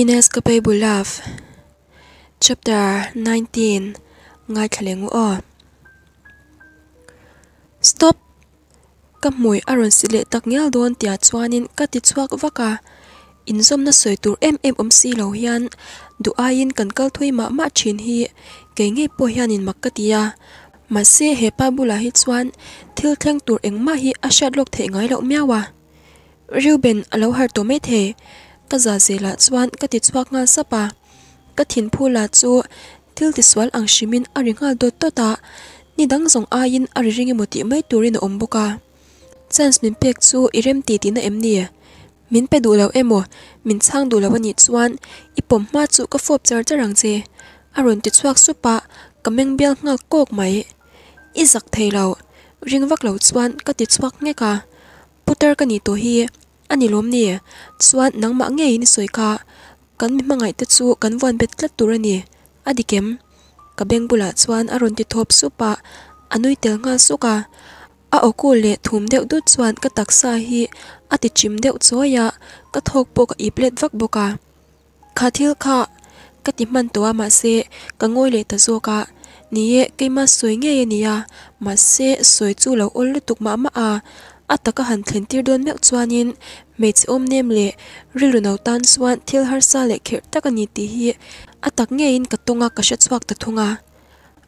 Inescapable Love Chapter 19 Ngai thaleng o. Stop. Ka mui aron sile tak ngel don tia chuanin ka ti chuak vaka inzom na soi tur em em om si lo hian. Du in kan kal thui ma ma chín hi. Ke nghe po hian in makatia ma se he pa bula hi chuan. Thil thleng tur engma hi a shat lok the ngai lo miawa Ruben alo har to me the ka za ze la chuan ka ti chuak nga sapa ka thin phu la chu thil ti swal ang shimin a ringal dot to ta ni dang zong a in a ri ringi moti mai turin om boka chance min pek chu irem ti ti na em ni min pe du lo emo min chang du lo ni chuan ipom ma chu ka fop char charang che. Aron ti chuak supa kameng bel ngal kok mai. Izak zak thei lo ring vak lo chuan ka ti chuak nge ka putar ka ni to hi ani lom ni. Chuan nangma nge in soika kan mi mangai te chu kan wan bet tlat turani adikem ka beng bula chuan aron ti thop supa anui tel nga suka a okul le thum deuh du chuan ka taksa hi. Ati chim deuh choya ka thok po ka iplet vak boka khathil kha ka ti man to ma se. Ka ngoi le ta zo ka. Ni ye keima soi nge ye niya ma se soi chu lo ol tuk ma ma a. ataka han thlen tir don mek chuanin mech om nem le rilu no tan swan thil har sa le khir takani ti hi atak nge in katonga ka sha chuak ta thunga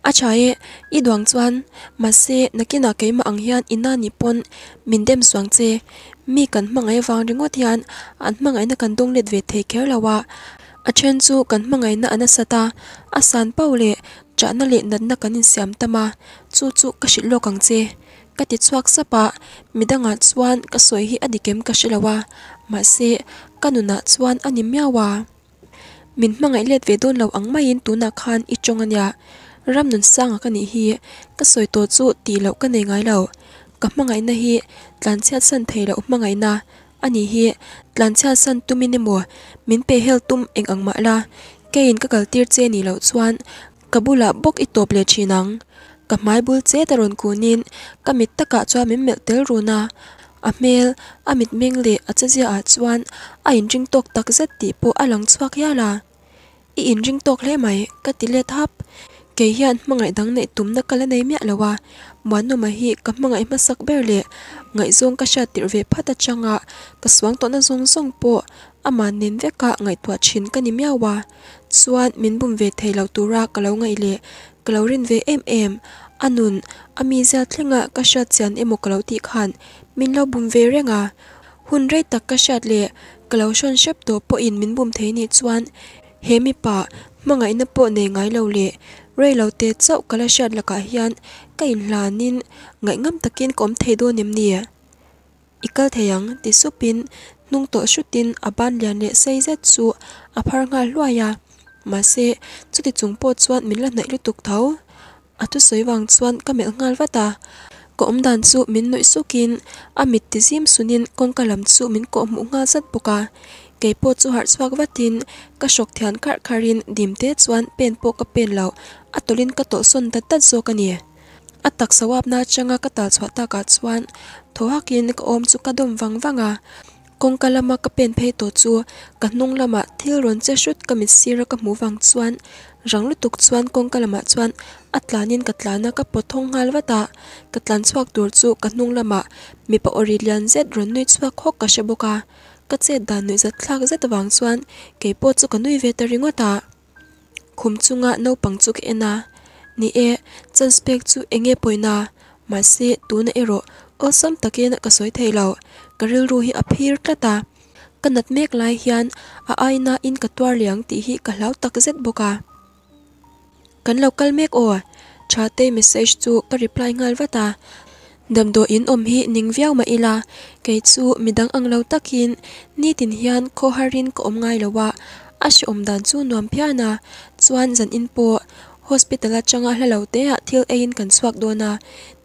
acha e i duang chuan ma se nakina keima ang hian ina ni pon mindem suang che mi kan mangai wang ringot hian an mangai na kan dong let ve the kher lawa a chen chu kan mangai na anasata asan paule chana le nan na kan in siam tama chu chu ka shi lo kang che ka ti chuak sapa midanga chuan ka soi hi adikem ka shilawa ma se kanuna chuan ani miawa min mangai let ve don lo ang mai in tuna khan i ya, ram nun sanga ka ni hi ka soi to chu ti lo ka nei ngai lo ka mangai na hi tlan sân san thei lo mangai na ani hi tlan chha san tumine mo min pe hel tum eng ang ma la. Cái in ka kal tir che ni lo chuan kabula bok i top le chinang ka mai bul che taron kunin kamit taka chwa min mel tel runa a mel amit meng le a chazia a chuan. A in ring tok tak zet ti po alang chuak ya la. I in ring tok le mai, ka ti le thap. Ke hian mangai dang nei tum na kala nei mya lawa man no ma hi ka mangai ma sak ber le. Ngai zong ka sha tir ve phata changa. Ka swang to na zong zong po. Ama nen ve ka ngai tua chin ka ni mya wa. Chuan min bum ve theilo tura ka lo ngai le. Ka lo rin ve em em anun, ami za thlenga ka sha chan emo kalo ti khan. Min lo bum ve renga. Hun rei tak ka shat le kalo shon shep to po in min bum thei ni chuan. He mi pa mangai na po ne ngai lo le. Rei lo te chau kala shat la ka hian kai in lanin ngai ngam takin kom thei do nim ni ikal theyang ti supin nung to shutin aban lian le sei zet chu a phar nga luaya ma se chuti chungpo chuan min la nai lutuk thau. atu soiwang chuan kamel ngal wata ko omdan chu min noi sukin amit tizim sunin kong kalam chu min ko mu nga zat poka keipo chu har chwak watin ka shok thian khar kharin dimte chuan pen po ka pen lau. Atolin ka to son ta ta zo ka ni. Atak sawap na changa ka tal chwa ta ka chuan. Thohakin ka om chu ka dom wang wanga. Kong kalama ka pen phei to chu ka hnung lama thil ron che shut ka mi sira ka mu wang chuan rang lu tuk chuan kong kalama chuan atlanin katlana ka pothong ngal wata katlan chuak tur chu ka hnung lama mi pa orilian zet ron noi chuak khok ka shaboka ka che dan noi zat thlak zet wang chuan ke po chu ka nui ve ta ringota khum chunga no pang chu ke ena ni e chan spek chu enge poina ma se tu na ero osam takin ka soi theilo karil ru hi aphir tlata kanat mek lai hian, a aina in ka twar liang ti hi ka hlau tak zet boka kan local mek o chate message chu ka reply ngal wata damdo in om hi ning viau ma ila ke chu midang ang lo takin ni tin hian kho harin ko om ngai lowa a si om dan chu nuam phiana chuan zan in po, hospital atanga hlalo te a thil ein kan suak dona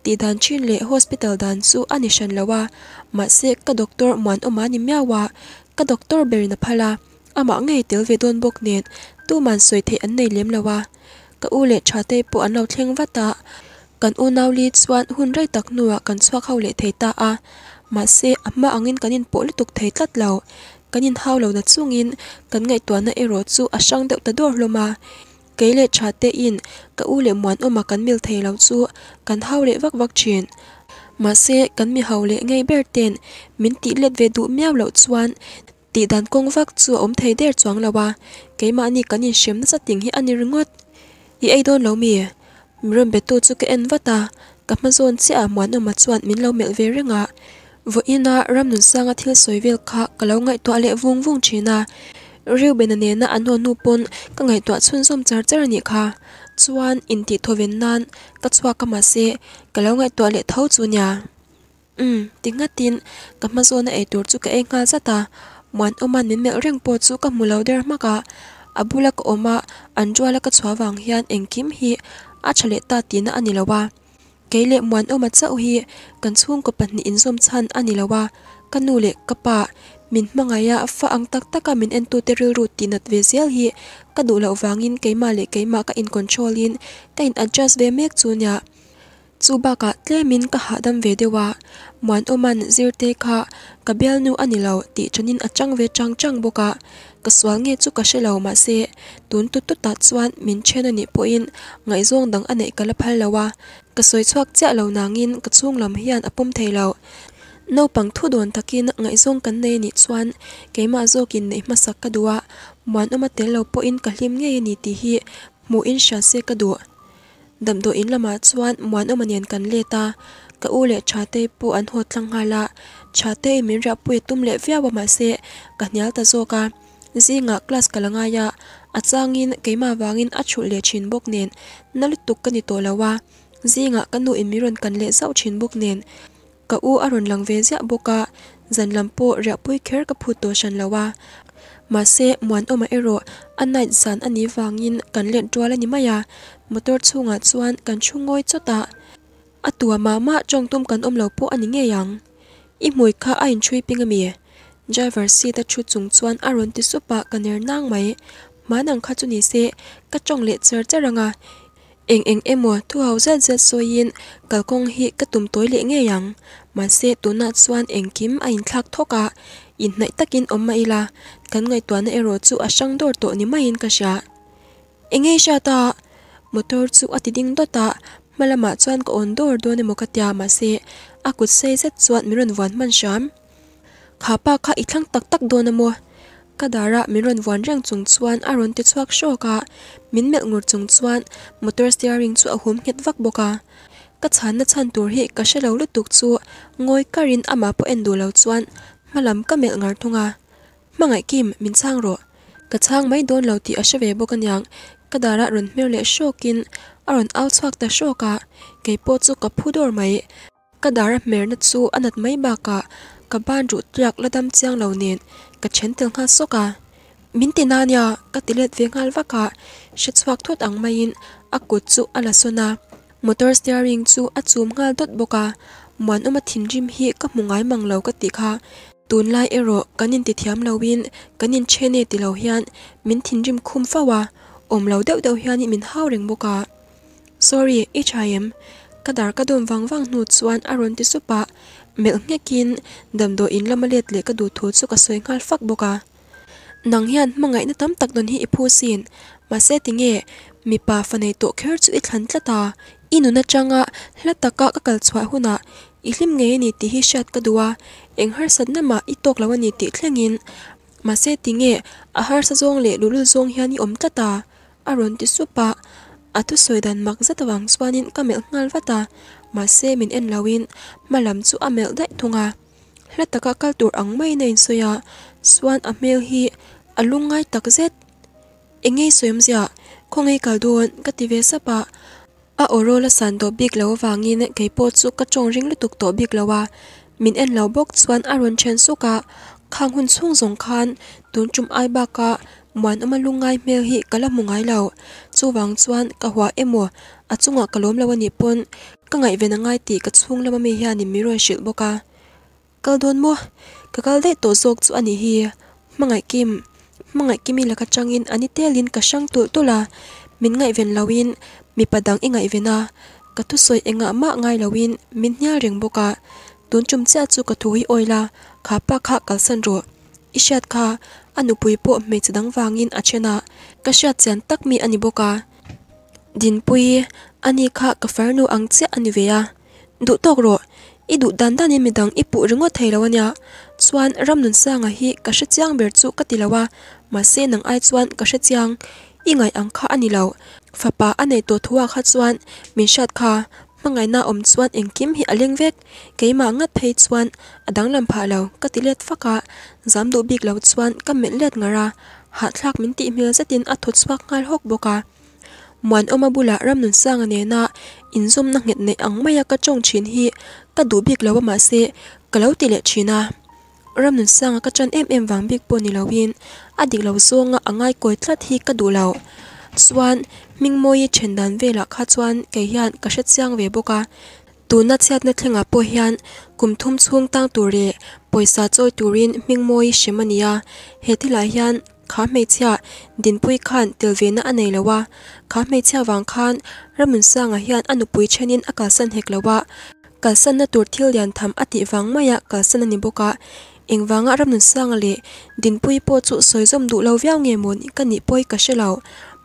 ti dan chin le hospital dan chu ani shan lawa. Ma se ka doctor man o mani miawa. Ka doctor ber na phala. Ama ngei tel ve don bok net tu man soi the an nei lem lawa. Ka u le Cha te po an lo thleng wata kan u naw li chuan hun rei tak nuwa kan chuak ho le theita a. Ma se amma angin kanin po lu tuk thei tlat lo kanin hau lo na chungin kan ngai tuana na ero chu a sang deuh ta dor kế lệ trà tê in cả u lệ muốn ôm mà cắn mil thầy lão chu cắn hao lệ vắc vắc chuyện. Mà xe cắn mi hầu lệ ngay bèr tên miễn tỷ lệ về đủ mèo lão chuan tỷ đàn công vắc chu ôm thấy đèr choáng là ba cái mà anh cắn nhìn xem rất tình hi anh rừng ngọt ý ai đôn lão mì mượn bê tu chu cái en vắt ta, cặp mắt zon sẽ à muốn ôm mà chuan miễn lão mèo về rừng ngã vừa ina ram nun sang a thil soivel kha kalau ngai to ale vung vung china riu này na anho nu pon ka ngai to chun som char char ni kha. Chuan in ti thoven nan, ka mà ka ma se kalo ngai to le thau chu nya um mm, tinga tin, ka ma zona e tur chu ka e nga zata muan oman min mel reng po chu ka mulo der maka abula ka oma anjwala ka chwa wang hian engkim hi, a chale ta tina ani lawa. Keile muan oma chau hi kan chung ko pahni in som chan ani lawa. Kanu le kapa min mangaya fa ang tak taka min en tu teril root tinat ve zel hi. Ka du lo wangin keima le keima ka in control in. Ka in adjust ve mek chunya chu ba ka tle min ka ha dam ve dewa. Muan oman zirte kha. Ka bel nu ani lo ti chanin achang ve chang chang boka ka. Swal nge chu ka shelo ma se. Tun tu tu ta chuan min chena ni po in. Ngai zong dang ane kala phal lawa. Ka soi chuak cha lo nangin ka chung lam hian apum thei lo no pang thu don takin ngai zong kan nei ni chuan keima zokin nei masak ka duwa muan oma tel lo po in ka hlim nge ni ti hi mu in sha se ka du dam do in lama chuan muan oma nian kan le ta. Ka u le cha te pu an ho tlang lạ. Cha te min ra pu tum le vya ba ma se ka nyal ta zo ka zinga class kalanga ya. Achangin keima wangin achu le chin bok nen nalit tuk kani to lawa zinga kanu imiron kan le zau chin bok nen ka u aron lang ve zia boka zan lampo ria pui kher ka phu to shan lawa. Ma se muan oma ero anai san ani wangin kan len twala ni maya motor chunga chuan kan chungoi chota atua mama chong tum kan om lo po ani nge yang. I mui kha a in chui pingami driver seat a chu chung chuan aron ti supa kaner nang mai. Manang kha chu ni se ka chong le cher charanga Ing ing em mùa thu hầu rất rất sôi yên, cả công hi các tùm tối lễ nghe rằng, mà xe tú nạt xoan ing kim anh thắc thóc cả, in nãy tắc in ôm mai là, cắn ngay toán rồi chu a à sang đôi tổ nếu mai in cả sa. Ing nghe sa ta, một tổ chu a ti đinh đôi ta, mà là mà xoan có ổn đôi đôi nên một cái tia mà xe, à cút xe rất xoan mi run ván man sớm. Khá ba khá ít thăng tắc tắc đôi nè mùa. kadara miron wan rang chung chuan aron te chuak shoka minmel ngur chung chuan motor steering chu a hum het vak boka ka. Chan na chan tur hi ka shelo lu tuk chu ngoi karin ama po endu lo chuan malam ka mel ngar thunga. Mangai kim min chang ro. Ka chang mai don lo ti a shave boka nyang. Kadara ron mer le shokin aron al chuak ta shoka ke po chu ka phudor mai. Kadara mer na chu anat mai ba ka. Ka ban ru trak ladam chiang lo nen ka chen tel nga soka min ti na nya ka tilet ve ngal waka she chuak thot ang main a kut chu ala sona motor steering chu a đốt ngal dot boka muan oma thin rim hi ka mungai manglo ka ti kha. Tun lai ero kanin ti thiam lowin kanin chene ti lo hian. Min thin rim khum fawa om lo deuh deuh hian min hau reng boka sorry him kadar ka dom wang wang nu chuan aron ti supa mel ngekin damdo in lamalet le ka du thu chu ka soi ngal fak boka nang hian mangai na tam tak don hi iphu sin ma se tinge mi pa fanei to kher chu i thlan tlata inu na changa hlataka ka kal chwa huna i hlim nge ni ti hi shat ka duwa eng har sat na ma i tok lawani ti thlengin ma se tinge a har sa zong le lulul zong hian i om tlata aron ti supa atu soidan mak zatawang swanin kamel ngal vata ma se min en lawin làm chu amel dai thunga hlataka kal tur ang mai nein soya swan a mel hi alungai tak zet engei soyam zia khongai kal don ka ti ve sapa a orola san do big lo wangin keipo chu ka chong ring lutuk to big lawa min en lo bok chuan aron chen suka khang hun chung zong khan tun chum ai ba ka muan ama lungai mel hi kala mungai lo chu wang chuan ka hwa emo achunga kalom lawani pon ka ngai vena ngai ti ka chung lama me hian ni miro shil boka kal don mo ka kal de to zok chu ani hi mangai kim mangai kimi la ka changin ani telin ka sang tu tula min ngai ven lawin mi padang i ngai vena ka tu soi enga ma ngai lawin min nya reng boka tun chum cha chu ka thui oila kha pa kha kal san ro ishat kha anu pui po me chadang wangin achena ka sha chan tak mi ani boka din pui ani kha ka farnu ang che ani veya du tok ro, i du dan dan ni midang i pu ringo thailo theilawania chuan ram ramnun sanga hi ka sha chiang ber chu ka tilawa ma se nang ai chuan ka sha chiang. I ngai ang kha ani lo. Fapa anei to thuwa kha chuan, min shat kha mangai na om chuan engkim hi aleng vek. Keima nga thei chuan adang lam pha lo, ka tilet faka zam du bik lo chuan ka mel let ngara ha thlak min ti mil zatin a thut swak ngal hok boka muan oma bula ram nun sang ane na inzom na nget ne ang maya ka chong chin hi, ka du bik lo ma se, ka lo ti le china ram nun sang ka chan em em wang bik po ni lo win adik lo zonga angai koi tlat hi ka du lo. Chuan mingmoi chen dan vela kha chuan, ke hian ka hret chiang ve boka tuna chiat na thlenga po hian kumthum chung tang tur re poisa choi turin mingmoi shemania hetila hian kha mê chia din pui khan tel ve na anei lawa kha mê chia wang khan ramun sang a hian anu pui chenin aka san hek lawa ka san na tur thil yan tham ati wang maya ka san ani boka engwanga ramnu sang le dinpui po chu soizom du lo viaw nge mon ka ni poi ka shelo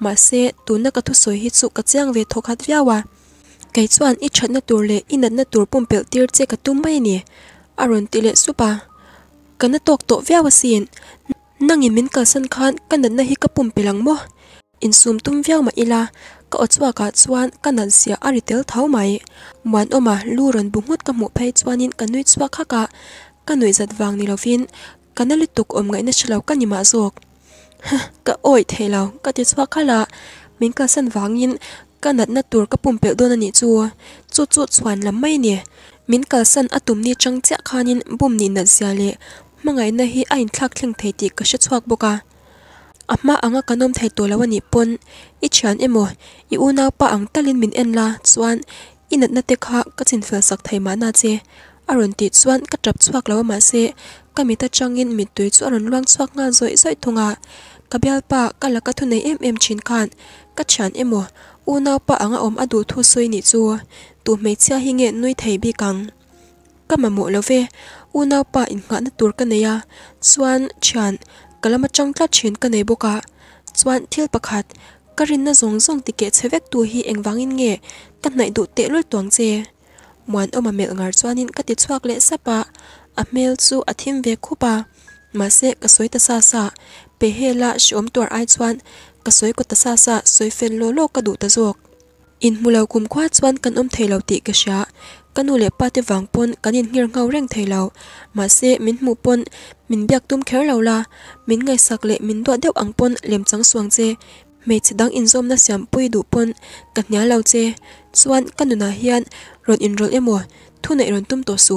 ma se tuna ka thu soi hi chu ka chiang ve thokhat viawa kai chuan i thatna tur le inat na tur pum pel tir che ka tum mai ni aron tile supa kana tok to viawa sin nangi min ka san khan kanat na hi ka pum pelang mo. In sum tum viaw ma ila, ka ochwa ka chuan kanan sia aritel thau mai. Man oma lu ron bungut ka mu phei chuanin kanui chwa kha ka kanui zat wang ni lovin kanali tuk om ngai na chilo kanima zok ka oi thelo ka ti chwa khala min ka san wangin kanat na tur ka pum pel don ani chu. Chu chu chuan lam mai ni. Min ka san atum ni changcha khanin bum ni na sia le mangai na hi ain thlak thleng thei ti ka sha chuak boka. Amma anga kanom thei to lawani pon. I chan emo, i una pa ang talin min en la. Chuan inat na te kha ka chin fel sak thei ma na che. Aron ti chuan ka trap chuak lawa ma se. Tuổi changin mi tui chu aron luang chuak nga zoi zoi thunga. Kabial pa kala ka thu nei em em chin khan. Ka chan emo, u naw pa anga om adu thu soi ni chu. Tu mấy chia hi nge nui thei bi kang. Kama mo love về. una pa in nga na tur ka neya chuan chan kalama chang changtla chin ka nei boka chuan thil pakhat karin na zong zong ti ke chhevek tu hi engwangin nge tamnai du te lul tuang che muan oma mel ngar chuanin kati chuak le sapa a mel chu a thim ve khupa mase ka soi ta sa sa pe pehela shom tor ai chuan ka soi ko ta sa sa soi fen lo lo ka du ta zok in mulau kum khwa chuan kan om theilo ti ka sha kanu le pa te wang pon kanin ngir ngau reng thei lo ma se min mu pon min biak tum kher lo la. Min ngai sak le min do deuh ang pon lem chang suang che me chidang in zom na siam pui du pon kan nya lo che chuan kanuna hian ron in rol emo thu nei ron tum to su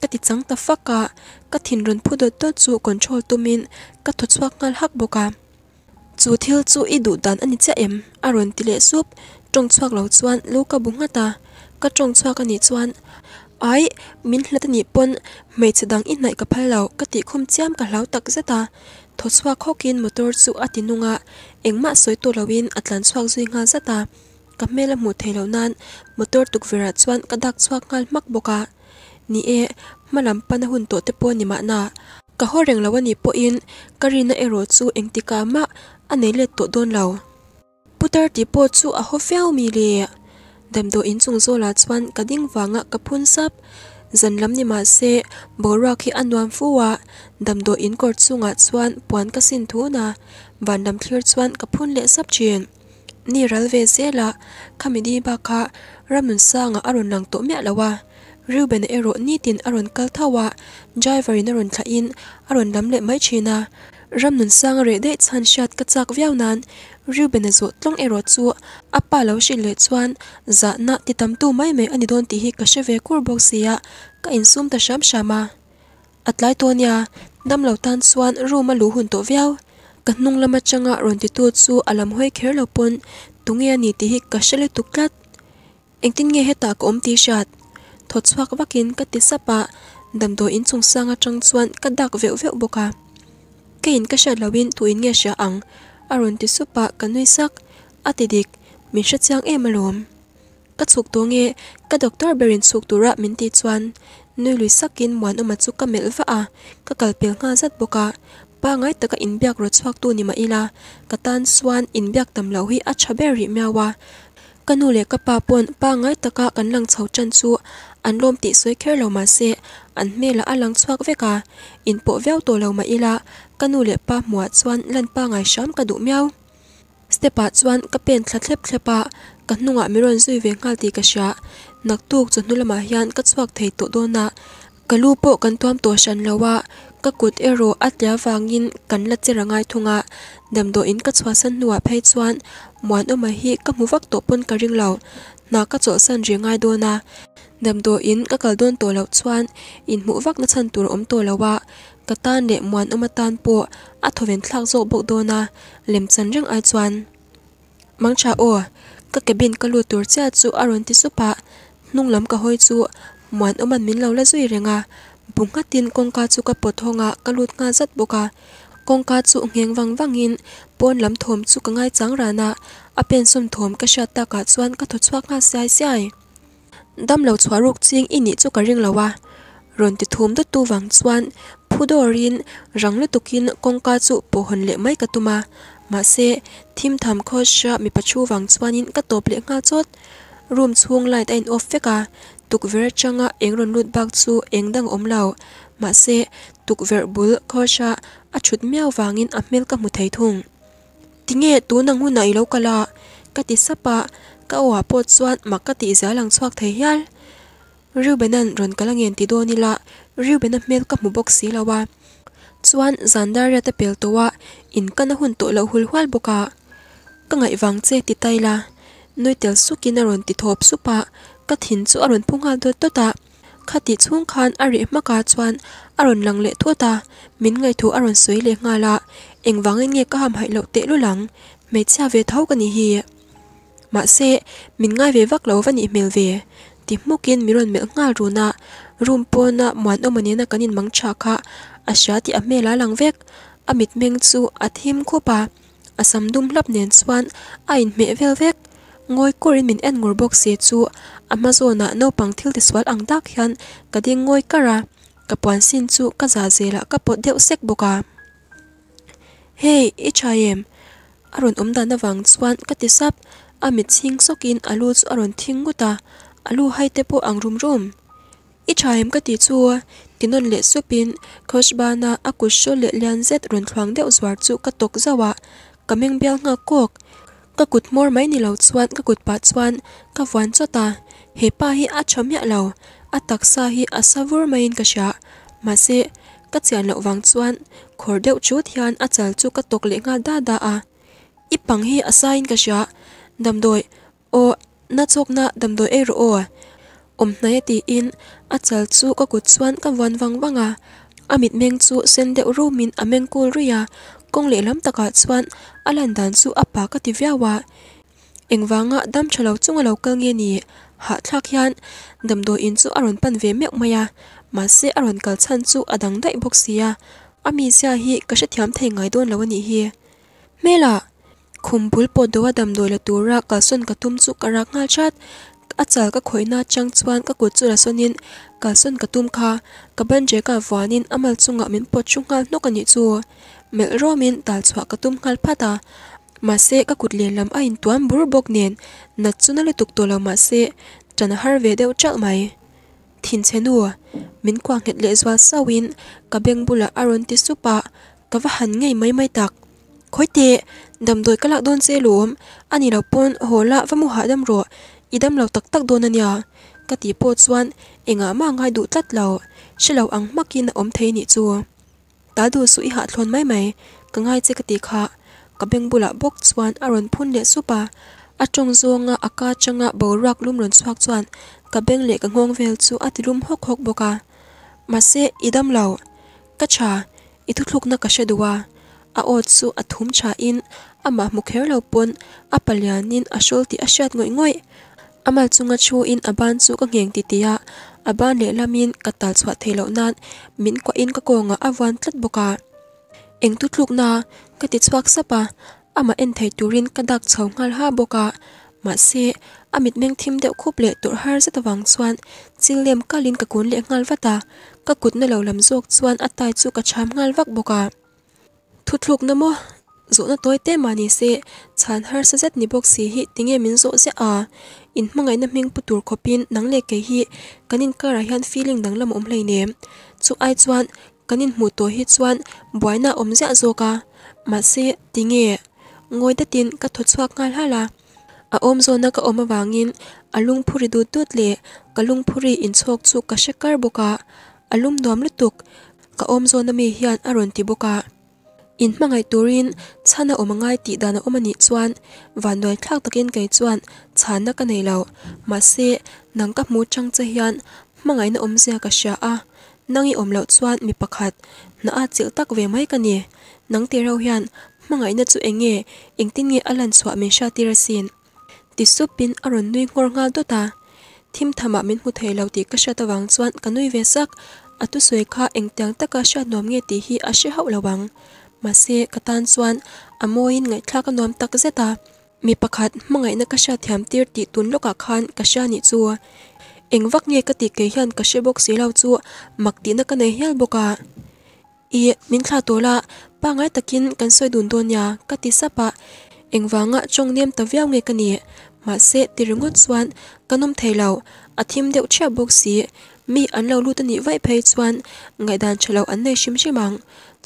ka ti chang ta faka ka thin ron phu do to chu control tumin ka thu chuak ngal hak boka chu thil chu i du dan ani cha em. Aron ti le sup tong chuak lo chuan lu ka bunga ta ka tong chuak ani chuan ai min hlatani pon mei chadang in nai ka phal lo ka ti khum chiam ka hlau tak zata tho chuak khokin motor chu atinunga engma soi to lawin atlan chuak zui nga zata ka mela mu theilo nan motor tuk vera chuan ka dak chuak ngal mak boka ni e malam pana hun to te po ni ma na ka ho reng lawani po in karina ero chu engtika ma ấy le to don lâu putar ti po chu a ho fiao mi le dam do in chung zo la chuan ka ding wanga ka phun sap zan lam ni ma se bora khi anwam fuwa dam do in kor chunga chuan puan ka sin thu na van dam thlir chuan ka phun le sap chin ni ralve zela khamidi ba kha ramun sanga aron mẹ to me lawa Ruben ero ni tin aron kal thawa driver in aron tha in. Aron lam le mai china ram nun sang re de chan shat ka chak viau nan Ruben zo tlong ero chu apa lo shi le chuan za na ti tam tu mai me ani don ti hi ka sheve kur box sia ka in sum ta sham shama atlai tonia dam lo tan chuan ru ma lu hun to viau ka hnung lama changa ron ti tu chu alam hoi kher lo pon tungia ni ti hi ka shele tuklat engtin nge heta ko om ti shat thot chuak vakin ka ti sapa damdo in chung sanga chang chuan ka dak veu veu boka kein ka sha lawin tu in nge sha ang. Arun ti supa ah kanui sak. Atidik min sha chang e malom ka chuk to nge, ka doctor berin chuk tura min ti chuan. Nui lui sakin muan oma chu ka mel va a ka kalpel nga zat boka ah. pa ngai taka in biak ro chuak tu ni ma ila. Katan suan in biak tam lo hi a chaberi miawa. Kanu le ka pa pon pa ngai taka kan lang chho chan chu an lom ti soi kher lo ma se an mela alang chuak cả, in po veu to lo ma ila kanu le ba muwa chuan lan pa ngai sham ka du miau. Stepa chuan ka pen thla thlep thlepa ka hnunga miron zui ve ngal ti ka sha nak tuk chu hnulama hian ka chuak thei to do na kalu bộ kan tuam to shan vàng ka kut ero atya wangin kan la chirangai thunga. Damdo in ka sân san nuwa phei chuan muan oma hi ka mu vak to pon ka ring lo. Na ka chaw san ringai do na damdo in ka kal don to lo chuan in mu vak na chan tur om to lawa ka tan le muan oma tan po a thoven thlak zo bok do na. Lem chan reng ai chuan mangcha o ka cabin ka lu tur cha chu aron ti supa nung lam ka hoi chu muan oman min lo la zui renga bunga tin kongka chu ka pothonga kalut nga zat boka kongka chu ngeng wang wangin pon lam thom chu ka ngai chang rana apen sum thom ka sha ta ka chuan ka tho chuak nga sai sai dam lo chwaruk ching ini chu ka ring lawa ron ti thum du tu wang chuan phudorin ranglu tukin kongka chu pohon le mai ka tuma ma. Se thim tham kho sha mi pachu wang chuanin ka top le nga chot room chung light in off feka tukver changa engron lut bak chu engdang omlo ma se tukver bul khosha a chut miaw wangin a mel ka mu thei thung tinge tu nang hu nai lo kala ka ti sapa ka oa po chuan ma ka ti za lang chuak thei hial riu benan ron kalangen ti do ni la riu bena mel ka mu box si lawa chuan zandar zandaria ta pel towa in kana hun to lo hul hwal boka ka ngai wang che ti taila noi tel sukin a ron ti thop supa ka thin chu aron phunga do to ta khati chung khan ari maka chuan aron lang le thuata min ngai thu aron sui le nga la engwang nge ka ham hai lo te lu lang me cha ve thau ka ni hi mà se vác ngai và nhị lo về. Thì mua kiên mukin miron mel nga ru na rum po na man o mani na kanin mang cha kha asha ti ame la lang vek amit meng chu athim ko pa asam dum lap nen chuan a in me vel vek ngoi korin min en ngur bok se chu amazona no pang thil ti swal ang dak hian ka ding ngoi kara ka puan sin chu ka za zela ka pot deuh sek boka hey ichayem aron omda na wang chuan ka ti sap amit sing sokin alu chu aron thing guta alu hai te po ang rum rum i ichayem ka ti chu tinon le supin khoshbana akusho le lian zet ron thwang deuh zwar chu ka tok zawa kameng bel nga kok ka kut mor mai ni lo chuan ka kut pa chuan ka wan chota he pa hi a chhamya lo a taksa hi a savur mai in ka sha ma se ka chian lo wang chuan khor deuh chu thian a chal chu ka tok le nga da da a ipang pang hi asa in ka sha damdoi o na chok na damdoi e ro o om nai ti in a chal chu ka kut chuan ka wan wang wanga amit meng chu sen deuh ro min ameng kul ria kong à. le lam taka chuan alan dan chu apa ka ti viawa engwanga à. dam chalo chunga lo ka nge ni ha thlak hian damdo in chu aron pan ve mek maya ma se aron kal chan chu adang dai bok sia ami sia hi ka sha thiam thei ngai don lo ni hi mela khum bul po do adam do la tura ka son ka tum chu karak ngal chat. Achal ka khoina chang chuan ka kut chu la sonin ka son ka tum kha. Ka ban je ka wanin amal chunga min po chungal no ka ni chu. Mel romin tal chwa ka tum khal phata ma se ka kut len lam a in tuam bur bok nen na chuna le tuk to la ma se. Chan har ve deuh chal mai. Thin chenu min kwa nghet le zwa sawin ka beng bula aron ti supa ka va han ngei mai mai tak. Khoite dam doi kalak don và lom ani lo pon hola đâm mu ha dam ro idam lo tak tak don ania ka ti po chuan enga ma ngai du tlat lo shilo ang makin om thei ni chu ta du su i ha thlon mai mai ka ngai che ka ti kha ka beng bula bok chuan aron phun le supa atong zonga aka changa borak lum ron chuak chuan ka beng le ka ngong vel chu atilum hok hok boka mase idam lo ka cha ithu thluk na ka sheduwa a ot chu athum cha in ama mukher lo pon apalianin ashol ti ashat ngoi ngoi. Amal chunga chu in aban chu ka ngeng ti tia aban le lamin katal chwa thelo nan. Min kwa in ka konga awan tlat boka eng tu thluk na, ka ti chuak sapa ama en thei turin kadak chho ngal ha boka ma se, amit meng thim deuh khup le tur har zata wang chuan. Chilem kalin ka kun le ngal vata. Ka kut na lo lam zok chuan atai chu ka cham ngal vak boka thu thluk na mo zo na toy te mani se chan har sa zet ni box si hi tinge min zo se a. In hmangai na ming putur khopin nang le ke hi kanin kara hian feeling dang lam om hlei ne. Chu ai chuan kanin mu to hi chuan boina om ja zo ka. Ma se tinge ngoi da tin ka tho chuak ngal hala a om zo na ka om awangin alung phuri du tut le kalung phuri in chok chu ka shekar boka alum dom lutuk ka om zo na mi hian aron ti boka in mangai turin chana omangai ti dana omani chuan vanoi thlak takin kai chuan chana ka nei lo ma se nang ka mu chang che hian mangai na om ka sha a nangi om lo chuan mi pakhat na a chil tak ve mai ka ni nang te ro hian mangai na chu enge engtin nge alan chwa min sha tirasin ti supin aron nui ngor ngal do ta thim thama min hu thei lo ti ka sha tawang chuan kanui ve sak atu soi kha engtang taka sha nom nge ti hi a she hau lawang mase katan chuan amoin ngai thlak anom tak zeta. Mi pakhat mangai na kasha thiam tir ti tun loka khan kasha ni chu. Engwak nge ka ti ke hian ka she box si lo chu makti na ka nei hial boka i, min thla tola pa ngai takin kan soi dun don ya, ka ti sapa engwanga chong nem ta viau nge ka ni. Ma se ti ringot chuan kanom theilo athim deuh chha bốc xí mi an lo lut ani vai phei chuan, ngai dan chalo an nei shim shimang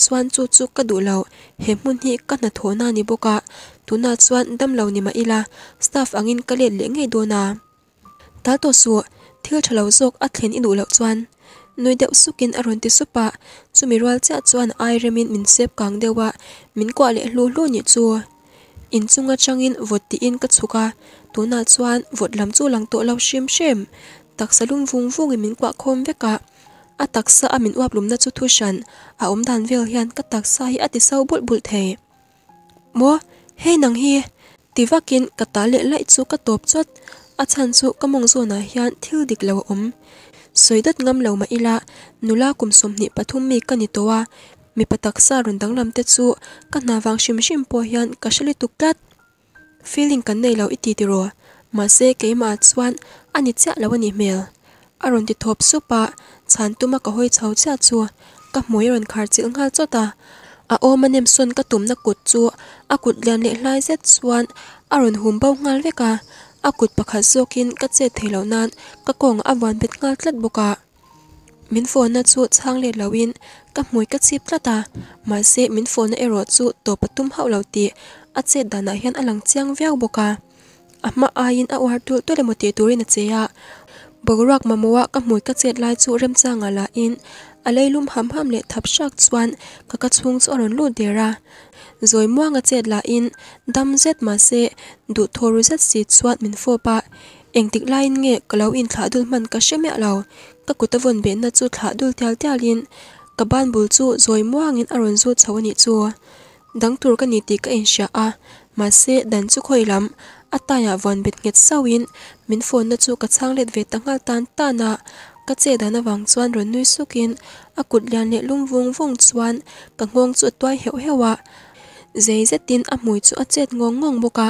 chuan chu chu ka du lo, he mun hi ka na thona ni boka tuna chuan dam lo ni ma ila staff angin ka le le ngei do na ta to su, thil thalo zok a thlen i du lo chuan. Noi deuh sukin aron ti supa chumi rual cha chuan ai remin min sep kang dewa min kwa le hlu hlu ni chu. In chunga changin vot ti in ka chuka tuna chuan vot lam chu lang to lo shim shem tak taksalung vung vung i min kwa khom veka a taksa amin uap lum na chu thu shan a om dan vel hian ka taksa hi ati sau bul bul the mo he nang hi. Tivakin ka ta le lai chu ka top chot a chan chu ka mong zo na hian thil dik lo om soidat ngam lo ma ila nula kum som ni pathum mi ka ni towa mi patak sa run dang lam te chu ka na wang shim shim po hian ka shali tu kat feeling kan nei lo iti ti ro mà xe ke mà chuan. Ani cha lo ni mel aron ti thop supa chan tuma ka hoi chau cha chu ka moi ron khar cho ta. À a o manem xuân các tum na cột chua à cột liền lệ lai zet chuan. Aron hum bau ngal veka a kut pakhat zokin ka che thelo nan. Ka kong awan bet ngal tlat cả. Min phone na chu chang le lawin ka mui ka chip tlata ma se min phone na ero chu to patum hau lo ti a à, che dana hian alang à chiang viau boka ama ayin a war tul tole mote turin cheya bogorak mamowa ka mui ka chet lai chu rem changa la in. Alailum ham ham le thap shak chuan ka ka chung chu aron lu dera zoi muanga chet la in dam zet ma se du thoru zet si chuat min fo pa. Engtik lain nge kalau in thla dul man ka sheme alo ka kutavon be na chu thla dul tial tialin ka ban bul chu zoi muangin aron zu chawani chu dang tur ka ni ti ka in sha a. Ma se dan chu khoilam ataya von bet nget sawin, min phone na chu ka changlet ve tangal tan ta na, ka che dana wang chuan ron nui sukin akut lian le lungwung wong chuan, ka ngong chu toy heu hewa zei zetin a mui chu a chet ngong ngong boka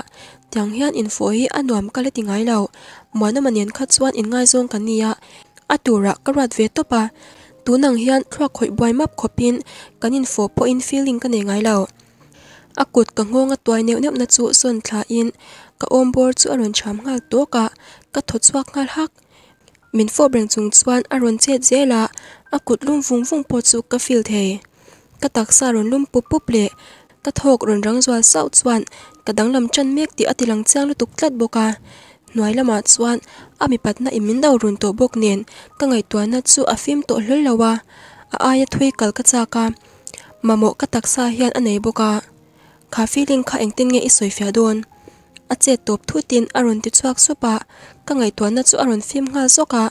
tiang hian in fo anuam ka le tingai lo mona manian kha chuan in ngai zong kan nia atura ka rat ve topa tunang hian thua khoi boy map khopin kanin fo po in feeling ka ne ngai lo akut ka ngonga toy neu neu na chu son thla in ka om bor chu aron cham ngal to ah. ka ka tho chuak ngal hak. Min fo breng chung chuan aron che zela ah. kut lum vung vung po chu ka fil the. Ka tak sa ron lum pu pu ple ka thok ron rang zwal sau chuan. Ka danglam chan mek ti atilang chang lu tuk tlat boka ah. nuai lama chuan. Ami patna imin dau run to bok nen ka ngai to na chu a fim to hlol lawa a aya thui kal ka cha ka mamo ka taksa hian anei boka kha feeling kha engtin nge isoi fia don a che top thu tin aron ti chuak su pa. Ka ngai to na chu aron fim ngal zoka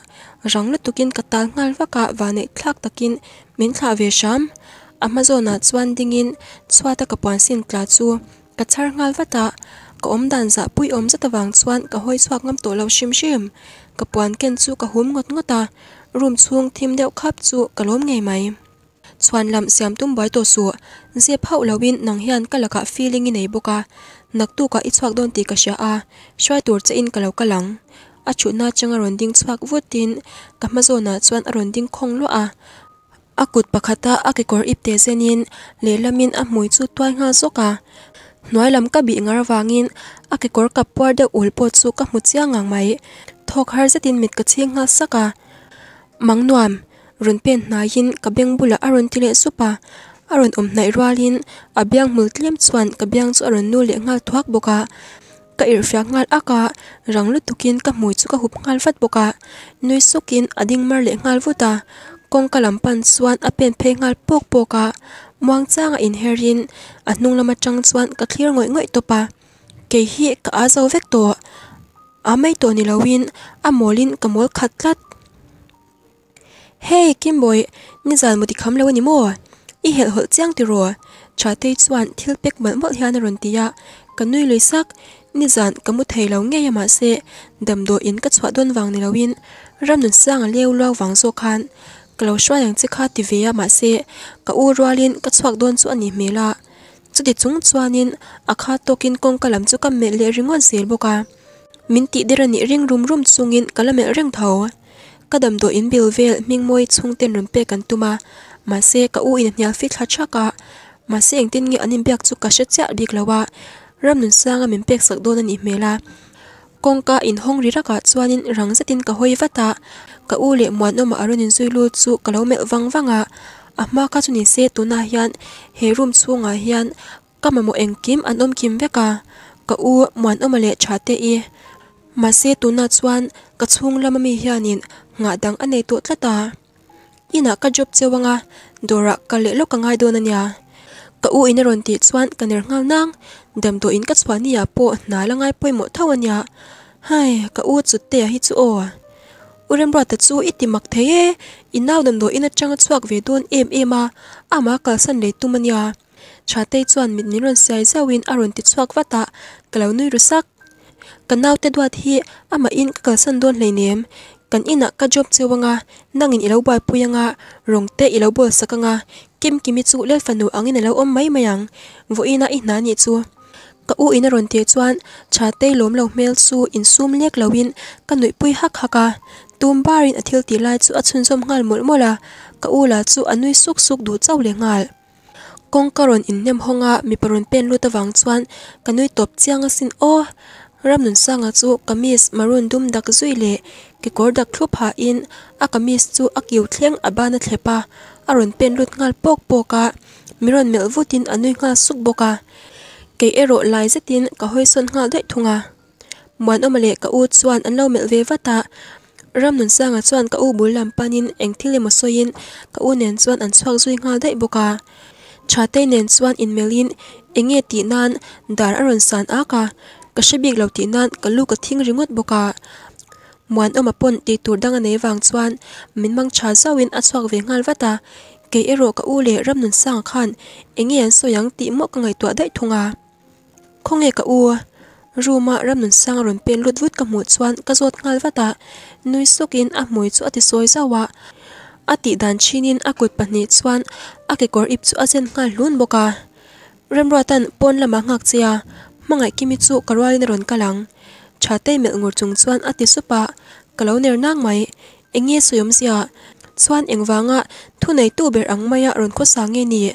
rang lu tukin ka tal ngal waka wa nei thlak takin. Min thla ve sham. Amazona chuan dingin chhuata ka puan sin tla chu. Ka char ngal wata ka om dan za pui om za tawang chuan ka hoi chuak ngam to lo shim shim. Ka puan ken chu ka hum ngot ngota. Room chung thim deuh khap chu ka lom ngei mai. chuan lam siam tum bai to su. Ze phau lawin nang hian kalaka feeling i nei boka. Nak tu ka i chhuak don ti ka sha a. Shwai tur che in kalau kalang a chu na changa ron ding chhuak vutin ka ma zona chuan a ron ding khong lo a. Akut pakhata akikor ipte zenin lelamin a mui chu twai nga zoka noi lam ka bi ngar wangin akikor ka puar de ulpo chu ka mu chiang ngang mai. Thok har zetin mit ka chiang nga saka mangnuam run pen hnain ka beng bula aron tile supa. Aron om nai rwalin abiang multlem chuan ka biang chu aron nu le ngal thuak boka. Ka ir fiak ngal aka, rang lu tukin ka hmui chu ka hup ngal fat boka. Nui sukin ading mar le ngal vuta kong kalam pan chuan a pen phe ngal pok poka muang changa in herin a hnung lama tang chuan ka thlir ngoi ngoi topa ke hi ka azo vek to. Amai to ni lawin a molin khatlat Hey Kim Boy, hey kimboy ni zal muti kham lawani mo i hel hol chiang ti ro cha te chuan thil pek mal mal hian ron tia kanui loisak ni zan kamu thei lo nge yama se dam do in ka chwa don wang ni lawin ram nun sang à a leu lo wang zo khan. Kalo shwa yang chi kha ti ve yama se ka u rwalin ka chwak don chu ani mela chuti chung chuanin a kha tokin kong kalam chu kam me le ringon sel boka min ti derani ring rum rum chungin kalame reng tho kadam do in bil vel mingmoi chung ten rum pe kan tuma. Ma se ka u in nyal fit thla chaka ma se anh tin ngi anin bek chu ka sha cha dik lawa. Ram nun sanga min pek sak don ani mela kongka in hong ri raka chuanin tin cả ka hoi vata. Ka u le muan oma aronin zuilu chu à, mel wang wanga ama ka chuni se tuna hian he room chunga hian. Kamamo engkim an om kim veka. Ka u muan oma le thate i. ma se tuna chuan ka chung lama mi hianin nga dang anei to tlata ina ka job chewanga dora ka le lo ka ngai don ania ka u in ron ti chuan ka ner ngal nang dam to in ka chhuani ya po na la ngai poimo thawanya hai ka u chu te hi chu o. Urem ra ta chu itimak theye inaw dam do ina changa chuak ve don em ema ama ka san le tumanya chhatei chuan mit niron sai zawin aron ti chuak wata kalau nui rusak. Kanaw te dwat hi ama in kal san don hleinem kan ina ka job chewanga vâng nangin ilo bai puyanga rongte ilo bol sakanga kim kimi chu lel fanu angin ôm om mai mayang vo ina i na ni chu ka u ina ron te chuan cha te lom lo mel chu in sum lek lawin ka nui pui hak haka tum barin athil ti lai chu achun som ngal mol mola ka u la chu anui suk suk du trâu le ngal. Kong karon in nem honga mi paron pen lu ta wang chuan kanui top chianga sin o ram nun sanga chu kamis marun dum dak zui le. Ki kor dak thlup ha in, a kamis chu a kiu thleng a abana thlepa a aron pen lut ngal pok poka miron mel vutin anui nga suk boka ke ero lai zetin ka hoi son nga dei thunga. Muan omale ka u chuan an lo mel ve vata ram nun sanga chuan ka u bul lam panin eng thile mo soin ka u nen chuan an chuak zui nga dei boka chate nen chuan in melin enge ti nan, dar aron san aka ka shabik lo ti nan ka lu ka thing ringot boka muan oma pon ti tur đang nei vàng chuan. Mình mang cha zawin a chuak ve ngal vata ke ero ka u le ram nun sang khan enge an so yang ti mo ka ngai to dai thunga à. khonge ka u. Ruma ram nun sang ron pen lut vut ka mu chuan ka zot ngal vata nui sokin a hmui chu ati soi zawa ati dan chinin akut pahni chuan ake kor ip chu azen ngal lun boka remratan pon lama ngak chia mangai kimi chu karwalin ron kalang chate mel ngur chung chuan ati supa. Kalo ner nang mai enge soyom sia. Chuan engwanga. Thunei tu ber angmaya ron kho sange ni.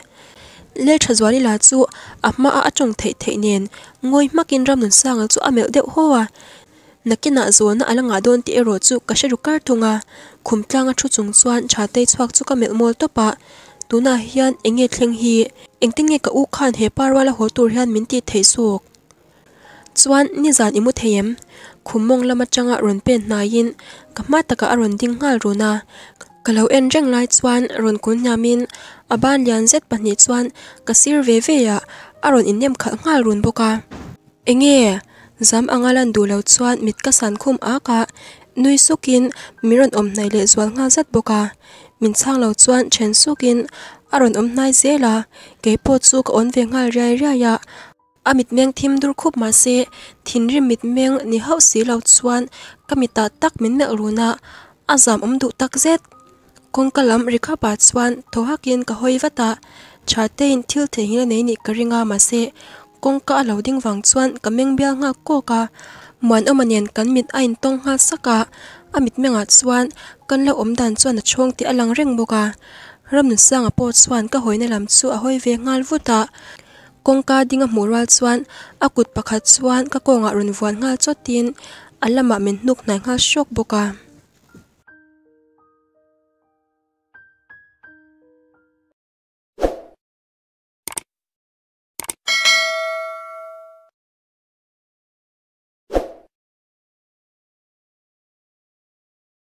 Le thazwali la chu amma a achong thei thei nen ngoi makin ram nun sangal chu amel deuh howa nakina zona alanga don ti ero chu kasharu kar thunga khumtlanga thu chung chuan chate chuak chu ka mel mol topa. Tuna hian enge thleng hi. Engtin nge ka u khan he parwala ho tur hian min ti thei suk chuan ni zan imu theyem khumong lama changa ron pe na yin kama taka aron ding ngal runa kalau en reng lai chuan ron kun nyamin aban lian zet pahnih chuan kasir ve ve ya aron in nem khal ngal run boka. Enge zam angalan du lo chuan mit ka san khum a ka nui sukin miron om nai le zwal nga zat boka. Min chang lo chuan chen sukin aron om nai zela ke po chu ka on ve ngal rai rai ya amit meng thim dur khup ma se, thin rim mit meng, ni hau si lo chuan, kamita tak min me runa azam um du tak zet, kong kalam rikha pa chuan thohakin ka hoi wata chate in thil the hi nei ni karinga ma se, kong ka loading wang chuan kameng bia nga ko ka, muan omanen kan mit ain tong ha saka amit menga chuan, kan lo om dan chuan a chhong ti alang reng boka ram nu sang a pawh chuan ka hawi na lam chu a hoi ve ngal vuta kawngka ding a hmuh rual chuan a kut pakhat chuan ka kawng ah rawn vuan nghal chawt in a lamah min hnuk hnai nghal hrawk bawk a.